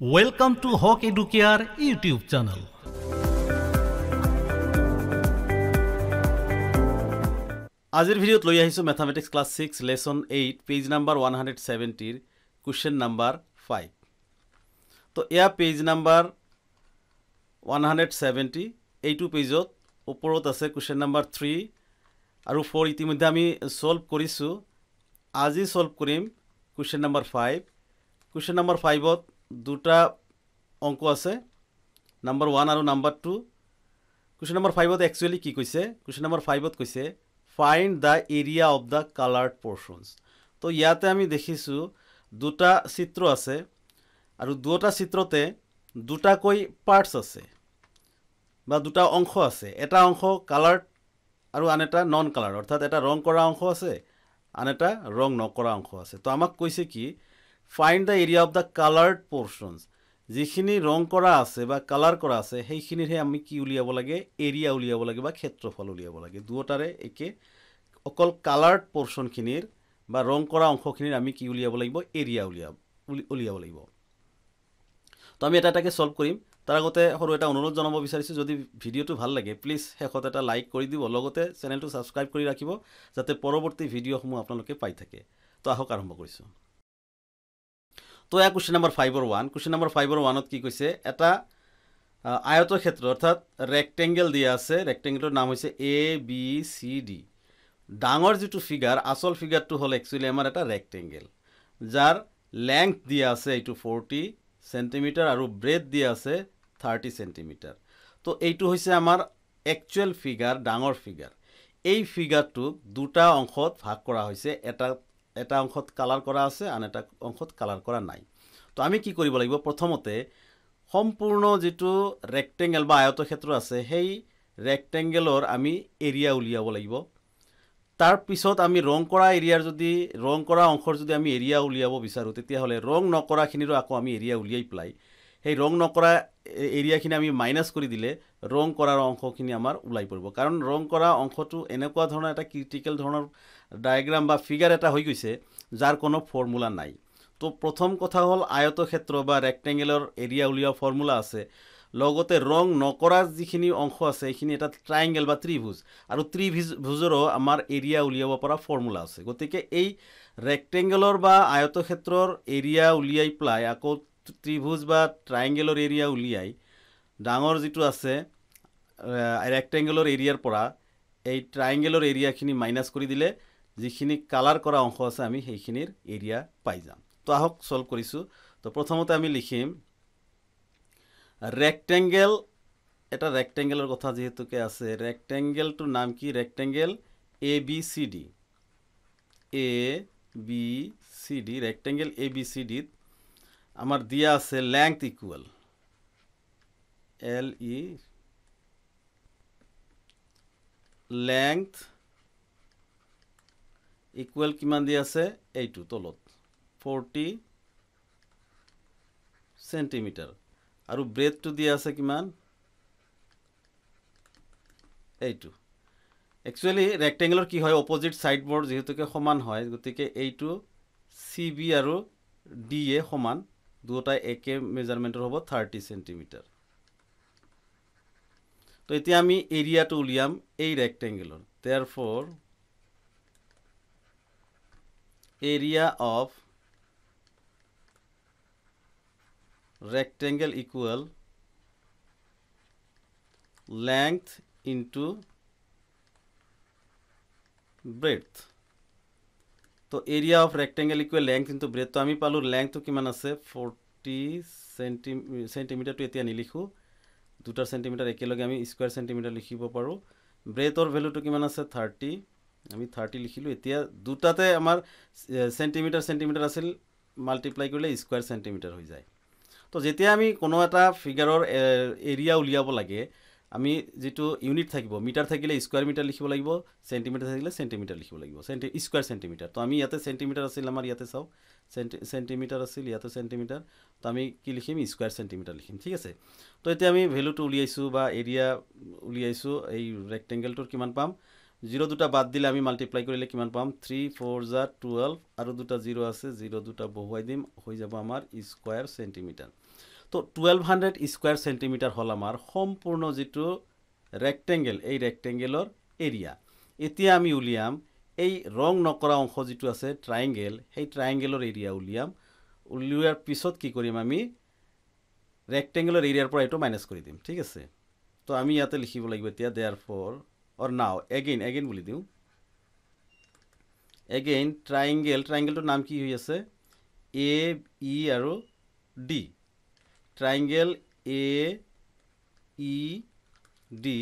Welcome to হক Educare YouTube channel আজিৰ ভিডিঅ'ত লৈ আহিছোঁ mathematics class six lesson eight page number one hundred ছেভেণ্টিৰ question number five তো এয়া page number one hundred seventy এইটো পেজত ওপৰত আছে কুৱেশ্যন নাম্বাৰ থ্ৰী আৰু ফ'ৰ ইতিমধ্যে আমি ছল্ভ কৰিছোঁ। আজি ছল্ভ কৰিম question number five question number ফাইভত দুটা অংক আছে। নাম্বাৰ ওৱান আৰু নাম্বাৰ টু কুৱেশ্যন নম্বৰ ফাইভত একচুৱেলি কি কৈছে? কুৱেশ্যন নম্বৰ ফাইভত কৈছে find the area of the coloured portions তো ইয়াতে আমি দেখিছোঁ দুটা চিত্ৰ আছে আৰু দুটা চিত্ৰতে দুটাকৈ পাৰ্টছ আছে বা দুটা অংশ আছে। এটা অংশ কালাৰ্ড আৰু আন এটা নন কালাৰ অৰ্থাৎ এটা ৰং কৰা অংশ আছে আন এটা ৰং নকৰা অংশ আছে। তো আমাক কৈছে কি find the area of the coloured portions যিখিনি ৰং কৰা আছে বা কালাৰ কৰা আছে সেইখিনিৰহে আমি কি উলিয়াব লাগে? এৰিয়া উলিয়াব লাগে বা ক্ষেত্ৰফল উলিয়াব লাগে। দুয়োটাৰে একে অকল কালাৰ্ড পৰ্চনখিনিৰ বা ৰং কৰা অংশখিনিৰ আমি কি উলিয়াব লাগিব? এৰিয়া উলিয়াব উলিয়াব লাগিব। তো আমি এটা এটাকৈ ছল্ভ কৰিম। তাৰ আগতে সৰু এটা অনুৰোধ জনাব বিচাৰিছোঁ। যদি ভিডিঅ'টো ভাল লাগে প্লিজ শেষত এটা লাইক কৰি দিব। লগতে চেনেলটো ছাবস্ক্ৰাইব কৰি ৰাখিব যাতে পৰৱৰ্তী ভিডিঅ'সমূহ আপোনালোকে পাই থাকে। তো আহক আৰম্ভ কৰিছোঁ। তো এয়া কুৱেশ্যন নম্বৰ ফাইভৰ ওৱান কুৱেশ্যন নম্বৰ ফাইভৰ ওৱানত কি কৈছে? এটা আয়তৰ ক্ষেত্ৰ অৰ্থাৎ ৰেক্টেংগেল দিয়া আছে ৰেক্টেংগেলটোৰ নাম হৈছে এ বি চি ডি ডাঙৰ যিটো ফিগাৰ আচল ফিগাৰটো হ'ল একচুৱেলি আমাৰ এটা ৰেক্টেংগেল যাৰ লেংথ দিয়া আছে এইটো ফৰ্টি চেণ্টিমিটাৰ আৰু ব্ৰেড দিয়া আছে থাৰ্টি চেণ্টিমিটাৰ তো এইটো হৈছে আমাৰ একচুৱেল ফিগাৰ ডাঙৰ ফিগাৰ এই ফিগাৰটোক দুটা অংশত ভাগ কৰা হৈছে। এটা এটা অংশত কালাৰ কৰা আছে আন এটা অংশত কালাৰ কৰা নাই। তো আমি কি কৰিব লাগিব? প্ৰথমতে সম্পূৰ্ণ যিটো ৰেক্টেংগেল বা আয়তক্ষেত্ৰ আছে সেই ৰেক্টেংগেলৰ আমি এৰিয়া উলিয়াব লাগিব। তাৰপিছত আমি ৰং কৰা এৰিয়াৰ যদি ৰং কৰা অংশৰ যদি আমি এৰিয়া উলিয়াব বিচাৰোঁ তেতিয়াহ'লে ৰং নকৰাখিনিৰো আকৌ আমি এৰিয়া উলিয়াই পেলাই সেই ৰং নকৰা এৰিয়াখিনি আমি মাইনাছ কৰি দিলে ৰং কৰাৰ অংশখিনি আমাৰ ওলাই পৰিব। কাৰণ ৰং কৰা অংশটো এনেকুৱা ধৰণৰ এটা ক্ৰিটিকেল ধৰণৰ ডায়েগ্ৰাম বা ফিগাৰ এটা হৈ গৈছে যাৰ কোনো ফৰ্মুলা নাই। তো প্ৰথম কথা হ'ল আয়তক্ষেত্ৰ বা ৰেক্টেংগেলৰ এৰিয়া উলিওৱা ফৰ্মুলা আছে। লগতে ৰং নকৰা যিখিনি অংশ আছে সেইখিনি এটা ট্ৰাইংগেল বা ত্ৰিভুজ। আৰু ত্ৰিভুজ ভুজৰো আমাৰ এৰিয়া উলিয়াব পৰা ফৰ্মুলা আছে। গতিকে এই ৰেক্টেংগেলৰ বা আয়তক্ষেত্ৰৰ এৰিয়া উলিয়াই পেলাই আকৌ ত্ৰিভুজ বা ট্ৰাইংগেলৰ এৰিয়া উলিয়াই ডাঙৰ যিটো আছে ৰেক্টেংগেলৰ এৰিয়াৰ পৰা এই ট্ৰাইংগেলৰ এৰিয়াখিনি মাইনাছ কৰি দিলে যিখিনি কালাৰ কৰা অংশ আছে আমি সেইখিনিৰ এৰিয়া পাই যাম। তো আহক ছল্ভ কৰিছোঁ। তো প্ৰথমতে আমি লিখিম ৰেক্টেংগেল এটা ৰেক্টেংগেলৰ কথা যিহেতুকে আছে ৰেক্টেংগেলটোৰ নাম কি? Rectangle A B C D A B C D rectangle A B C ডিত আমাৰ দিয়া আছে length equal L E length equal কিমান দি আছে? এইটো, তলত। ফৰ্টি চেণ্টিমিটাৰ আৰু ব্ৰেডটো দিয়া আছে কিমান? এইটো। একচুৱেলি ৰেক্টেংগেলৰ কি হয়? অপজিট ছাইডবোৰ যিহেতুকে সমান হয়, গতিকে এইটো চি বি আৰু ডি এ সমান। দুয়োটাই একে মেজাৰমেণ্টৰ হ'ব থাৰ্টি চেণ্টিমিটাৰ তো এতিয়া আমি এৰিয়াটো উলিয়াম এই ৰেক্টেংগেলৰ দেয়াৰ ফৰ এৰিয়া অফ rectangle equal length into breadth তো area of rectangle equal length into breadth তো আমি পালোঁ লেংথটো কিমান আছে? ফৰ্টি চেণ্টি চেণ্টিমিটাৰটো এতিয়া নিলিখোঁ। দুটা চেণ্টিমিটাৰ একেলগে আমি স্কুৱেৰ চেণ্টিমিটাৰ লিখিব পাৰোঁ। ব্ৰেডৰ ভেলুটো কিমান আছে? থাৰ্টি আমি থাৰ্টি লিখিলোঁ। এতিয়া দুটাতে আমাৰ চেণ্টিমিটাৰ চেণ্টিমিটাৰ আছিল মাল্টিপ্লাই কৰিলে স্কুৱেৰ চেণ্টিমিটাৰ হৈ যায়। তো যেতিয়া আমি কোনো এটা ফিগাৰৰ এৰিয়া উলিয়াব লাগে আমি যিটো ইউনিট থাকিব মিটাৰ থাকিলে স্কুৱাৰ মিটাৰ লিখিব লাগিব চেণ্টিমিটাৰ থাকিলে চেণ্টিমিটাৰ লিখিব লাগিব চেণ্টি স্কুৱাৰ চেণ্টিমিটাৰ তো আমি ইয়াতে চেণ্টিমিটাৰ আছিল আমাৰ ইয়াতে চাওক চেণ্টি চেণ্টিমিটাৰ আছিল ইয়াতে চেণ্টিমিটাৰ তো আমি কি লিখিম? স্কুৱাৰ চেণ্টিমিটাৰ লিখিম ঠিক আছে? তো এতিয়া আমি ভেলুটো উলিয়াইছোঁ বা এৰিয়া উলিয়াইছোঁ এই ৰেক্টেংগেলটোৰ কিমান পাম? জিৰ' দুটা বাদ দিলে আমি মাল্টিপ্লাই কৰিলে কিমান পাম? থ্ৰী ফ'ৰ জা টুৱেল্ভ আৰু দুটা জিৰ' আছে জিৰ' দুটা বহুৱাই দিম হৈ যাব আমাৰ স্কুৱাৰ চেণ্টিমিটাৰ তো টুৱেল্ভ হাণ্ড্ৰেড স্কুৱাৰ চেণ্টিমিটাৰ হ'ল আমাৰ সম্পূৰ্ণ যিটো ৰেক্টেংগেল এই ৰেক্টেংগেলৰ এৰিয়া এতিয়া আমি উলিয়াম এই ৰং নকৰা অংশ যিটো আছে ট্ৰাইংগেল সেই ট্ৰাইংগেলৰ এৰিয়া উলিয়াম। উলিওৱাৰ পিছত কি কৰিম আমি? ৰেক্টেংগেলৰ এৰিয়াৰ পৰা এইটো মাইনাছ কৰি দিম ঠিক আছে? তো আমি ইয়াতে লিখিব লাগিব এতিয়া দেয়াৰ ফৰ অৰ নাও এগেইন এগেইন বুলি দিওঁ। এগেইন ট্ৰাইংগেল ট্ৰাইংগেলটোৰ নাম কি হৈ আছে? এ ই আৰু D triangle A E D.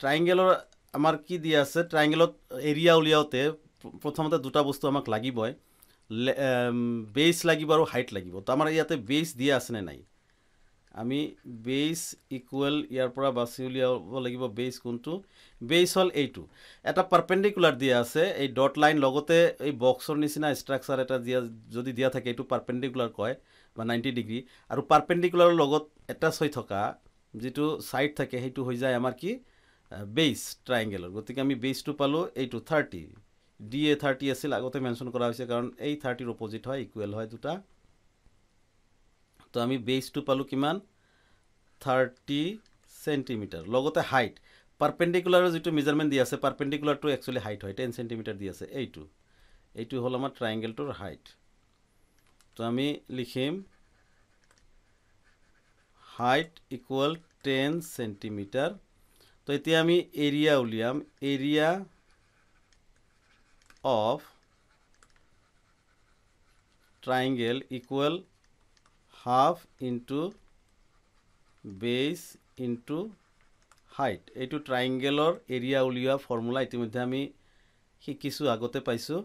ট্ৰাইংগেলৰ আমাৰ কি দিয়া আছে? ট্ৰাইংগেলত এৰিয়া উলিয়াওঁতে প্ৰথমতে দুটা বস্তু আমাক লাগিবই। বেছ লাগিব আৰু হাইট লাগিব। তো আমাৰ ইয়াতে বেছ দিয়া আছেনে নাই? আমি বেছ ইকুৱেল ইয়াৰ পৰা বাছি উলিয়াব লাগিব বেছ কোনটো? বেছ হ'ল এইটো। এটা পাৰ্পেণ্ডিকুলাৰ দিয়া আছে। এই ডট লাইন লগতে এই বক্সৰ নিচিনা ষ্ট্ৰাকচাৰ এটা দিয়া যদি দিয়া থাকে এইটো পাৰ্পেণ্ডিকুলাৰ কয়। বা নাইণ্টি ডিগ্ৰী আৰু পাৰ্পেণ্ডিকুলাৰৰ লগত এটাচ হৈ থকা যিটো ছাইড থাকে সেইটো হৈ যায় আমাৰ কি বেছ ট্ৰাইংগেলৰ গতিকে আমি বেছটো পালোঁ এইটো থাৰ্টি ডি এ থাৰ্টি আছিল আগতে মেনশ্যন কৰা হৈছে কাৰণ এই থাৰ্টিৰ অপজিট হয় ইকুৱেল হয় দুটা। তো আমি বেছটো পালোঁ কিমান? থাৰ্টি চেণ্টিমিটাৰ লগতে হাইট পাৰ্পেণ্ডিকুলাৰৰ যিটো মেজাৰমেণ্ট দি আছে পাৰ্পেণ্ডিকুলাৰটো একচুৱেলি হাইট হয় টেন চেণ্টিমিটাৰ দি আছে এইটো। এইটো হ'ল আমাৰ ট্ৰাইংগেলটোৰ হাইট তো আমি লিখিম হাইট ইকুৱেল টেন চেণ্টিমিটাৰ তো এতিয়া আমি এৰিয়া উলিয়াম area of triangle equal half into base into height এইটো ট্ৰাইংগেলৰ এৰিয়া উলিওৱা ফৰ্মুলা ইতিমধ্যে আমি শিকিছোঁ, আগতে পাইছোঁ।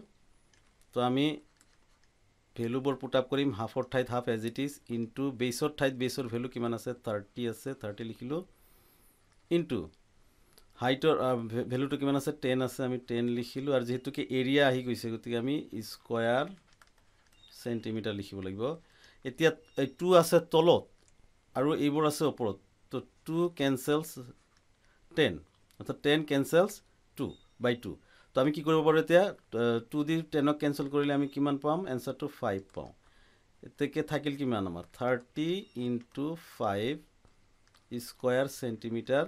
তো আমি ভেলুবোৰ পুট আপ কৰিম হাফৰ ঠাইত half as it is into বেছৰ ঠাইত বেছৰ ভেলু কিমান আছে? থাৰ্টি আছে থাৰ্টি লিখিলোঁ। ইনটু হাইটৰ ভেলুটো কিমান আছে? টেন আছে আমি টেন লিখিলোঁ আৰু যিহেতুকে এৰিয়া আহি গৈছে গতিকে আমি স্কুৱাৰ চেণ্টিমিটাৰ লিখিব লাগিব। এতিয়া টু আছে তলত আৰু এইবোৰ আছে ওপৰত তো টু কেঞ্চেলছ টেন অৰ্থাৎ ten cancels two by two তো আমি কি কৰিব পাৰোঁ এতিয়া? টু দি টেনক কেঞ্চেল কৰিলে আমি কিমান পাম? এনচাৰটো ফাইভ পাওঁ। এতিয়া থাকিল কিমান আমাৰ? Thirty into five square centimetre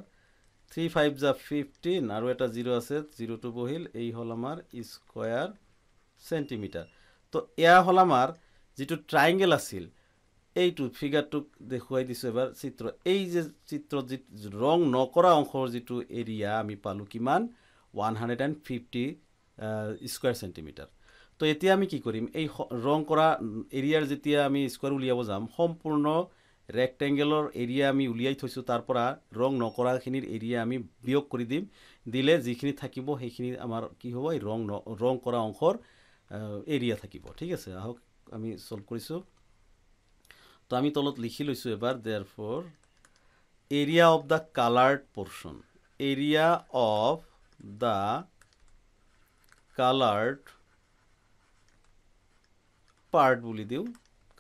three five জা ফিফটিন আৰু এটা জিৰ' আছে জিৰ'টো বহিল এই হ'ল আমাৰ স্কুৱাৰ চেণ্টিমিটাৰ তো এয়া হ'ল আমাৰ যিটো ট্ৰাইংগেল আছিল এইটো ফিগাৰটোক দেখুৱাই দিছোঁ এবাৰ চিত্ৰ। এই যে চিত্ৰত যি ৰং নকৰা অংশৰ যিটো এৰিয়া আমি পালোঁ কিমান? One hundred and fifty square centimetre তো এতিয়া আমি কি কৰিম? এই ৰং কৰা এৰিয়াৰ যেতিয়া আমি স্কুৱাৰ উলিয়াব যাম সম্পূৰ্ণ ৰেক্টেংগেলৰ এৰিয়া আমি উলিয়াই থৈছোঁ তাৰ পৰা ৰং নকৰাখিনিৰ এৰিয়া আমি বিয়োগ কৰি দিম। দিলে যিখিনি থাকিব সেইখিনি আমাৰ কি হ'ব? এই ৰং ৰং কৰা অংশৰ এৰিয়া থাকিব। ঠিক আছে আহক আমি চল্ভ কৰিছোঁ। তো আমি তলত লিখি লৈছোঁ এবাৰ therefore area of the coloured portion area of the coloured part বুলি দিওঁ।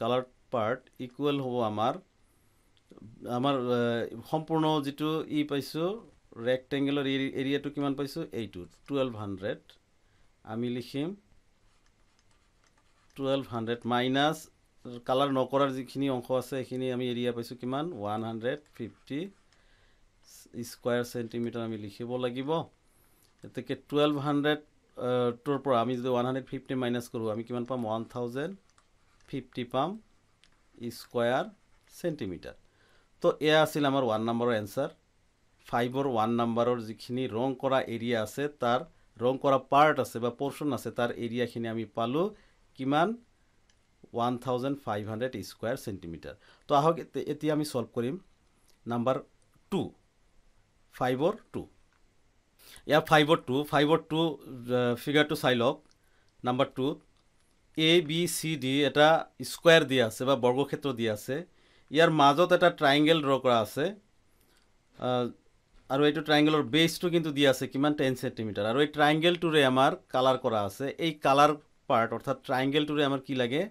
কালাৰ্ড পাৰ্ট ইকুৱেল হ'ব আমাৰ আমাৰ সম্পূৰ্ণ যিটো ই পাইছোঁ ৰেক্টেংগেলৰ এৰিয়াটো কিমান পাইছোঁ এইটো টুৱেল্ভ হাণ্ড্ৰেড আমি লিখিম টুৱেল্ভ হাণ্ড্ৰেড মাইনাছ কালাৰ নকৰাৰ যিখিনি অংশ আছে সেইখিনি আমি এৰিয়া পাইছোঁ কিমান one hundred fifty square centimetre আমি লিখিব লাগিব। গতিকে টুৱেল্ভ হাণ্ড্ৰেড টোৰ পৰা আমি যদি ওৱান হাণ্ড্ৰেড ফিফটি মাইনাছ কৰোঁ আমি কিমান পাম? ওৱান থাউজেণ্ড ফিফটি পাম স্কুৱাৰ চেণ্টিমিটাৰ তো এয়া আছিল আমাৰ ওৱান নম্বৰৰ এনচাৰ ফাইভৰ ওৱান নম্বৰৰ যিখিনি ৰং কৰা এৰিয়া আছে তাৰ ৰং কৰা পাৰ্ট আছে বা পৰ্চন আছে তাৰ এৰিয়াখিনি আমি পালোঁ কিমান? One thousand five hundred square centimetre তো আহক এতিয়া আমি চল্ভ কৰিম। নাম্বাৰ টু ফাইভৰ টু ইয়াৰ ফাইভৰ টু ফাইভৰ টু ফিগাৰটো চাই লওক। নাম্বাৰ টুত এ বি চি ডি এটা স্কুৱাৰ দিয়া আছে বা বৰ্গক্ষেত্ৰ দিয়া আছে। ইয়াৰ মাজত এটা ট্ৰাইংগেল ড্ৰ কৰা আছে। আৰু এইটো ট্ৰাইংগেলৰ বেছটো কিন্তু দিয়া আছে কিমান? টেন চেণ্টিমিটাৰ আৰু এই ট্ৰাইংগেলটোৰে আমাৰ কালাৰ কৰা আছে। এই কালাৰ পাৰ্ট অৰ্থাৎ ট্ৰাইংগেলটোৰে আমাৰ কি লাগে?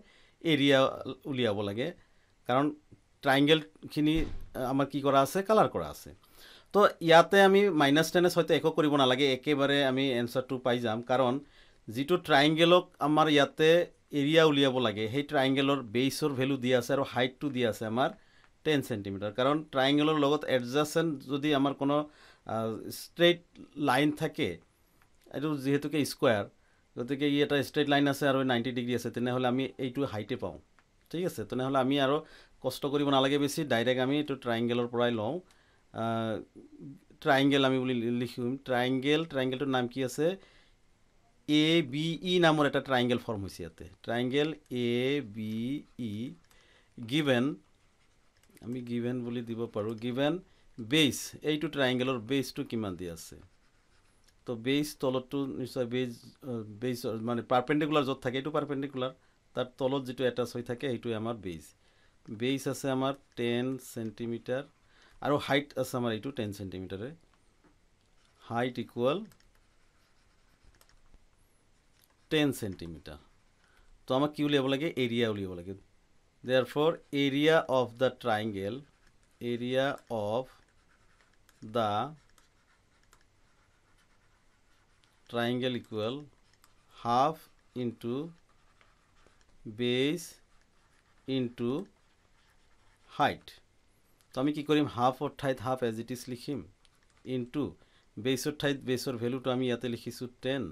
এৰিয়া উলিয়াব লাগে। কাৰণ ট্ৰাইংগেলখিনি আমাৰ কি কৰা আছে? কালাৰ কৰা আছে। তো ইয়াতে আমি মাইনাছ টেনেছ হয়তো একো কৰিব নালাগে একেবাৰে আমি এনচাৰটো পাই যাম। কাৰণ যিটো ট্ৰাইংগেলক আমাৰ ইয়াতে এৰিয়া উলিয়াব লাগে সেই ট্ৰাইংগেলৰ বেইছৰ ভেলু দিয়া আছে আৰু হাইটটো দিয়া আছে আমাৰ টেন চেণ্টিমিটাৰ কাৰণ ট্ৰাইংগেলৰ লগত এডজাষ্টেণ্ট যদি আমাৰ কোনো ষ্ট্ৰেইট লাইন থাকে এইটো যিহেতুকে স্কুৱাৰ গতিকে ই এটা ষ্ট্ৰেইট লাইন আছে আৰু নাইণ্টি ডিগ্ৰী আছে তেনেহ'লে আমি এইটো হাইটে পাওঁ। ঠিক আছে? তেনেহ'লে আমি আৰু কষ্ট কৰিব নালাগে বেছি ডাইৰেক্ট আমি এইটো ট্ৰাইংগেলৰ পৰাই লওঁ। ট্ৰাইংগেল আমি বুলি লিখিম। ট্ৰাইংগেল ট্ৰাইংগেলটোৰ নাম কি আছে? এ বি ই নামৰ এটা ট্ৰাইংগেল ফৰ্ম হৈছে ইয়াতে। Triangle A B E given আমি গিভেন বুলি দিব পাৰোঁ। গিভেন বেইছ এইটো ট্ৰাইংগেলৰ বেইছটো কিমান দি আছে? তো বেইছ তলতটো নিশ্চয় বেইজ বেইছ মানে পাৰপেণ্ডিকুলাৰ য'ত থাকে এইটো পাৰপেণ্ডিকুলাৰ তাৰ তলত যিটো এটাচ হৈ থাকে সেইটোৱে আমাৰ বেইছ বেইছ আছে আমাৰ টেন চেণ্টিমিটাৰ আৰু হাইট আছে আমাৰ এইটো টেন চেণ্টিমিটাৰে হাইট ইকুৱেল টেন চেণ্টিমিটাৰ তো আমাক কি উলিয়াব লাগে এৰিয়া উলিয়াব লাগে therefore area of the triangle area of the triangle equal half into base into height তো আমি কি কৰিম? হাফৰ ঠাইত হাফ এজ ইট ইজ লিখিম। ইনটু বেইছৰ ঠাইত বেইছৰ ভেলুটো আমি ইয়াতে লিখিছোঁ টেন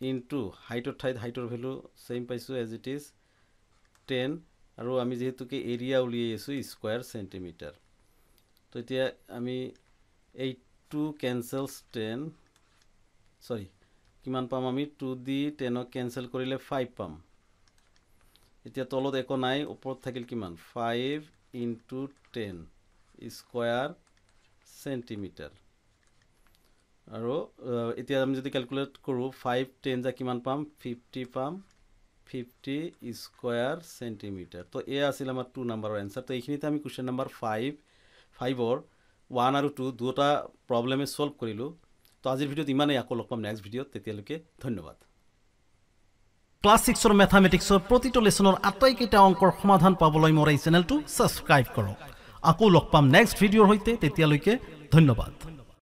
ইনটু হাইটৰ ঠাইত হাইটৰ ভেলু ছেইম পাইছোঁ এজ ইট ইজ টেন আৰু আমি যিহেতুকে এৰিয়া উলিয়াই আছোঁ স্কুৱাৰ চেণ্টিমিটাৰ তো এতিয়া আমি এইটো কেঞ্চেলছ টেন চৰি কিমান পাম আমি? টু দি টেনক কেঞ্চেল কৰিলে ফাইভ পাম। এতিয়া তলত একো নাই ওপৰত থাকিল কিমান? Five into ten square centimetre আৰু এতিয়া আমি যদি কেলকুলেট কৰোঁ ফাইভ টেন যা কিমান পাম? ফিফটি পাম। ফিফটি স্কুৱাৰ চেণ্টিমিটাৰ তো এয়া আছিল আমাৰ টু নাম্বাৰৰ এনচাৰ তো এইখিনিতে আমি কুৱেশ্যন নাম্বাৰ ফাইভ ফাইভৰ ওৱান আৰু টু দুটা প্ৰব্লেমে ছল্ভ কৰিলোঁ। তো আজিৰ ভিডিঅ'ত ইমানেই। আকৌ লগ পাম নেক্সট ভিডিঅ'ত। তেতিয়ালৈকে ধন্যবাদ। ক্লাছ ছিক্সৰ মেথামেটিক্সৰ প্ৰতিটো লেচনৰ আটাইকেইটা অংকৰ সমাধান পাবলৈ মোৰ এই চেনেলটো ছাবস্ক্ৰাইব কৰক। আকৌ লগ পাম নেক্সট ভিডিঅ'ৰ সৈতে। তেতিয়ালৈকে ধন্যবাদ।